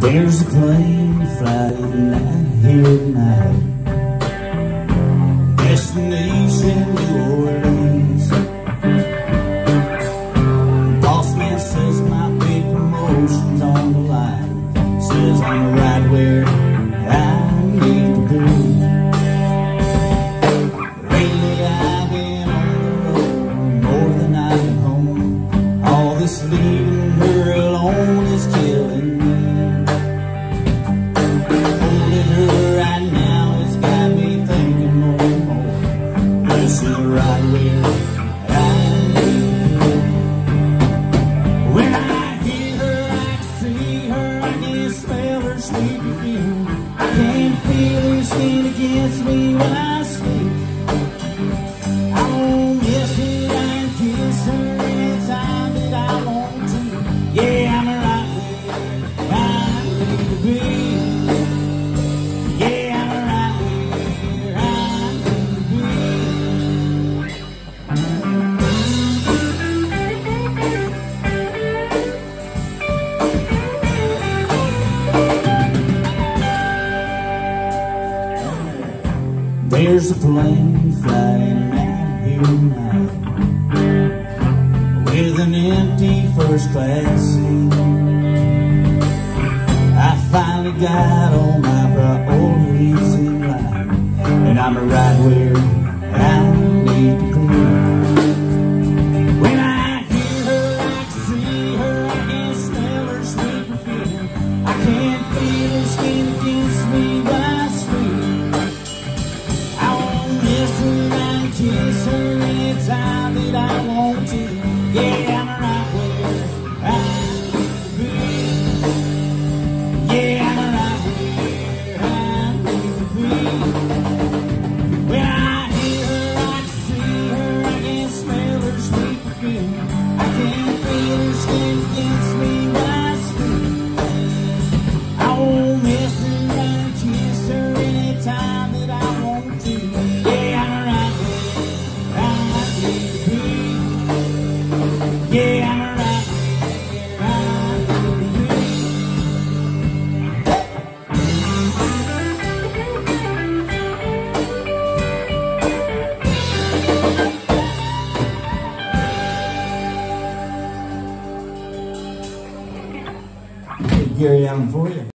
There's a plane flying out here tonight. Destination this spell sleepy feel. I can't feel your skin against me when I sleep. There's a plane flying out here now With an empty first class seat. I finally got all my priorities in line And I'm right where I that I want. here I am for you.